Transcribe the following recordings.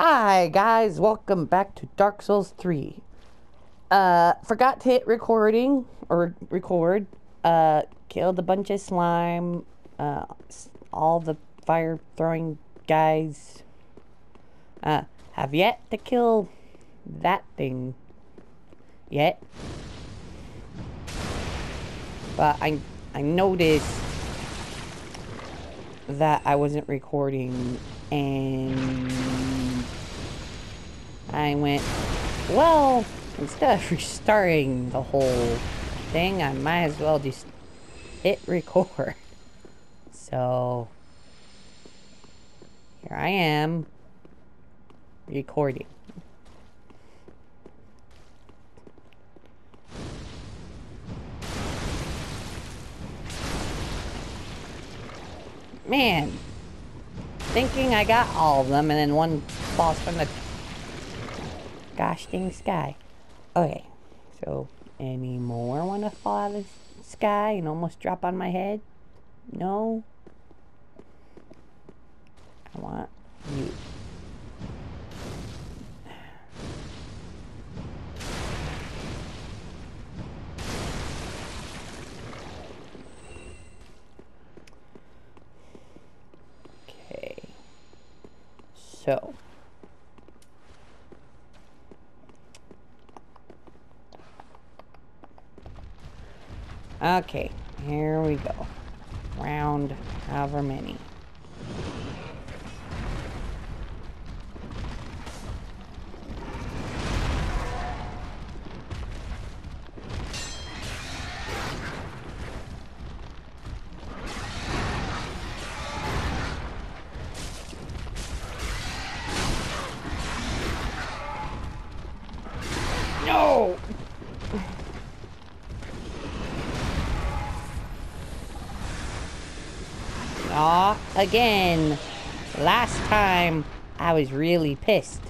Hi guys, welcome back to Dark Souls 3. Uh, forgot to hit recording or record. Uh, killed a bunch of slime. Uh, all the fire throwing guys. Uh, have yet to kill that thing yet. But I I noticed that I wasn't recording and I went, well, instead of restarting the whole thing, I might as well just hit record. So, here I am, recording. Man, thinking I got all of them and then one falls from the gosh dang sky. Okay, so any more want to fall out of the sky and almost drop on my head? No? I want you. Okay. So. Okay, here we go. Round however many. Again. Last time, I was really pissed.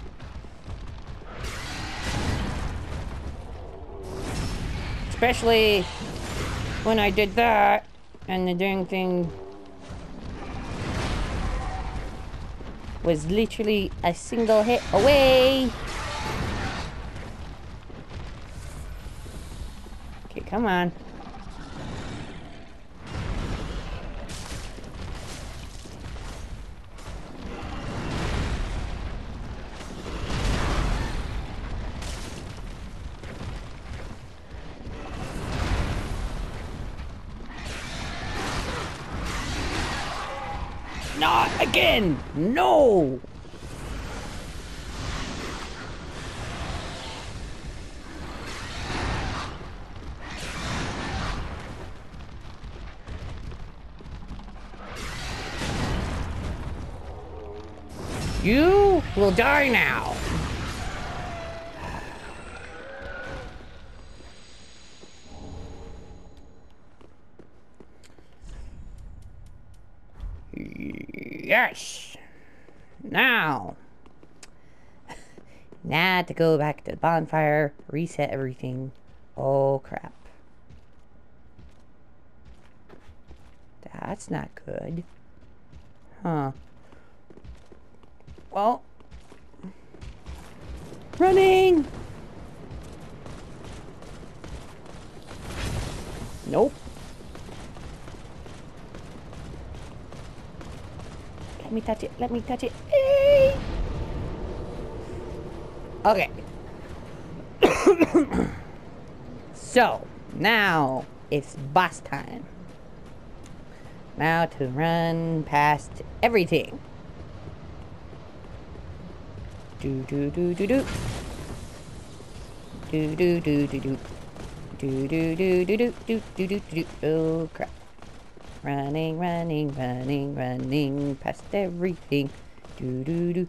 Especially when I did that, and the dang thing was literally a single hit away. Okay, come on. Not again! No! You will die now. Yes. Now. Now to go back to the bonfire, reset everything. Oh crap. That's not good. Huh. Well. Running! Nope. Let me touch it. Let me touch it. Hey! Okay. so, now it's boss time. Now to run past everything. Do do do do do. Do do do do do. Do do do do do do do do do. Oh crap. Running, running, running, running past everything. Do do do.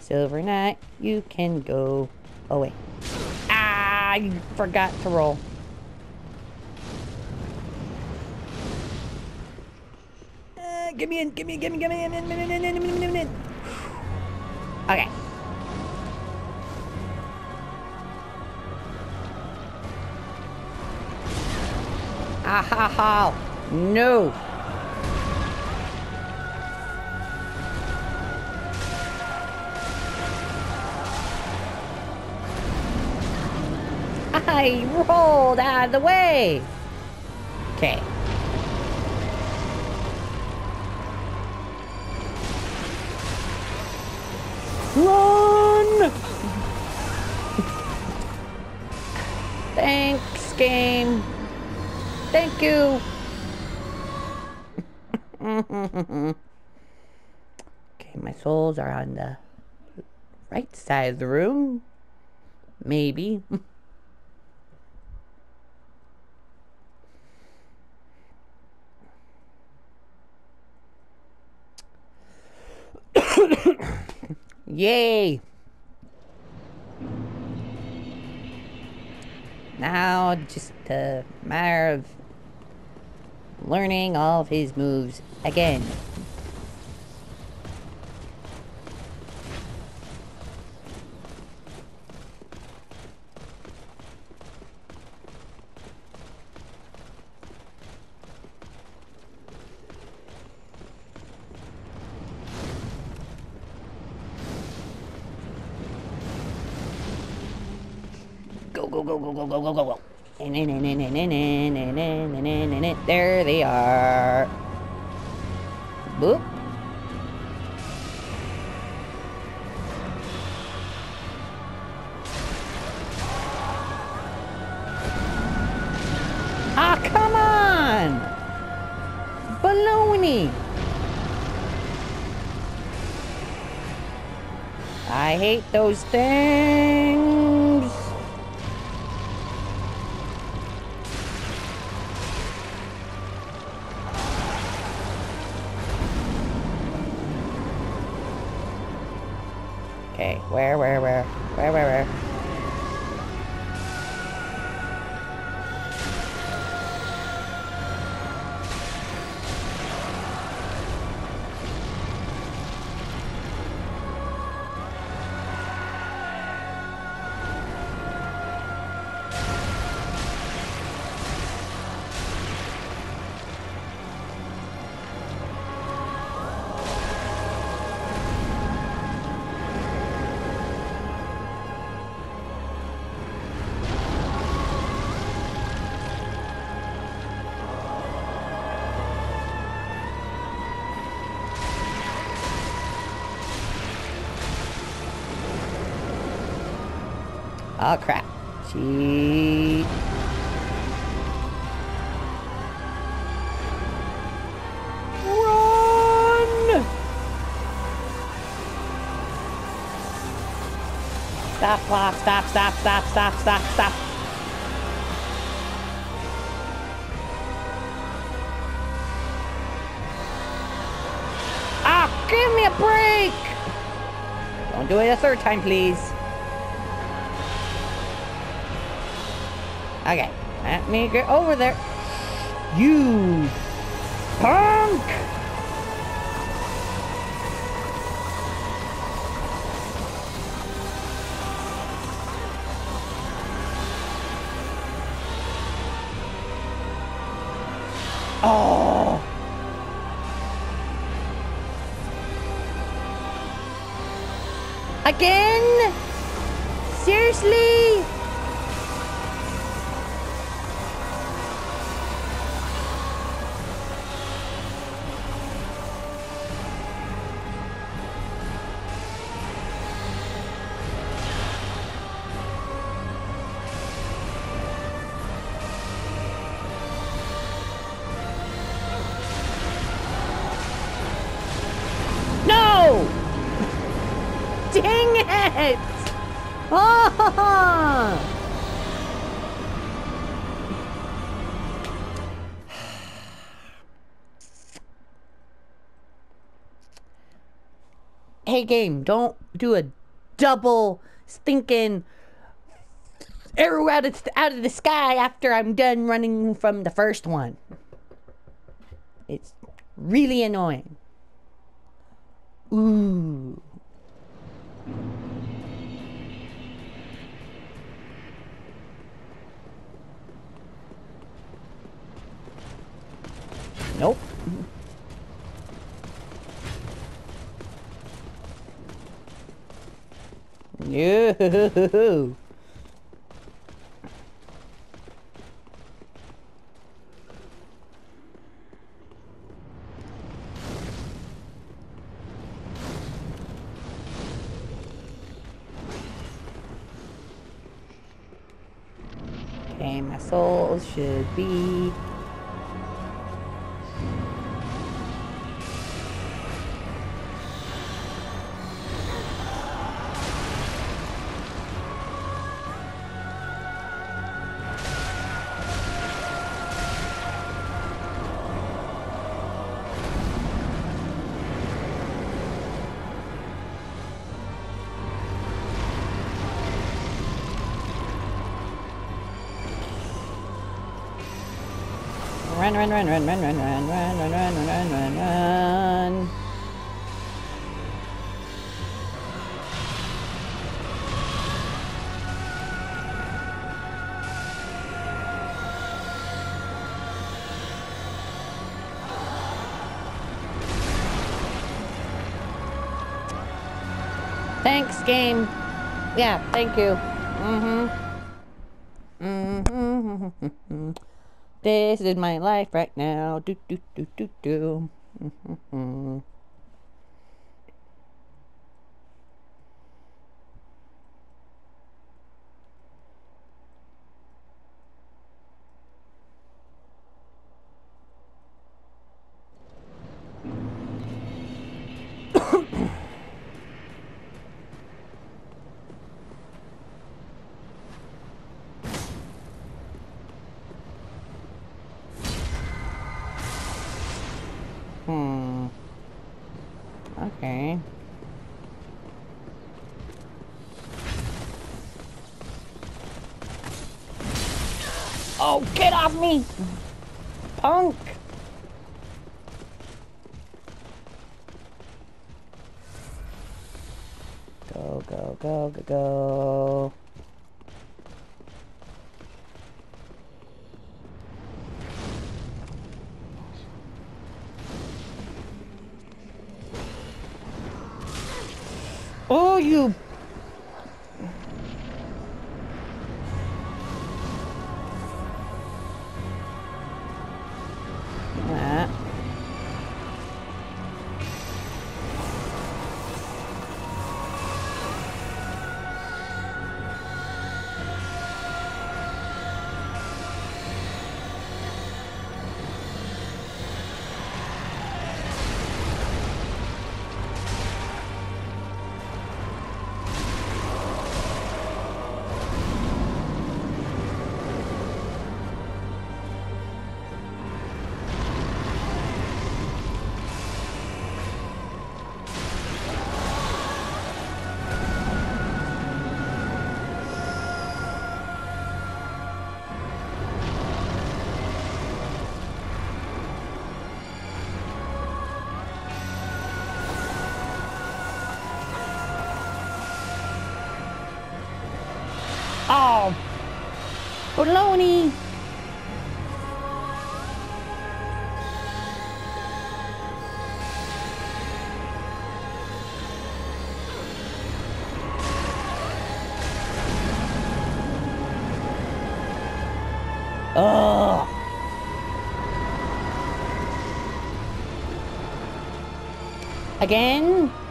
Silver Knight, you can go away. Ah, I forgot to roll. Uh, give me in, give me in, give me, give me in, in, in, in, in, in, in, in, in. Okay. Ah ha ha! No! I rolled out of the way! Okay. Run! Thanks, game. Thank you. okay, my souls are on the right side of the room. Maybe. Yay! Now, just a matter of learning all of his moves again. go, go, go, go, go, go, go, go. There they are. Boop. Ah, come on! Baloney! I hate those things. Okay, where, where, where, where, where, where? Oh crap. Cheat. Run! Stop, clock, stop, stop, stop, stop, stop, stop. Ah, give me a break! Don't do it a third time, please. Okay, let me get over there. You punk! Oh! Again? Seriously? It! Ah! Hey game, don't do a double stinking arrow out of, out of the sky after I'm done running from the first one. It's really annoying. Ooh. Nope. Yeah. Okay, my soul should be Run, run, run, run, run, run, run, run, run, run, run, run, run. Thanks, game. Yeah, thank you. Mm-hmm. Mm-hmm. This is my life right now. Do do do do do. Mm-hmm. Off me! Punk! Go, go, go, go, go. Oh, you. Ugh. Ah. Again?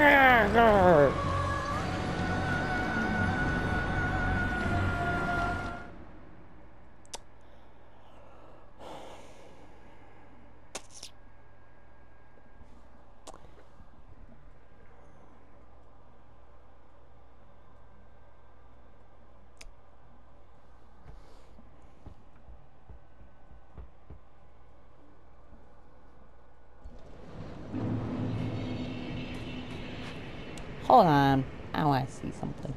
Dạ Hallelujah. Hold on. Oh, I see something.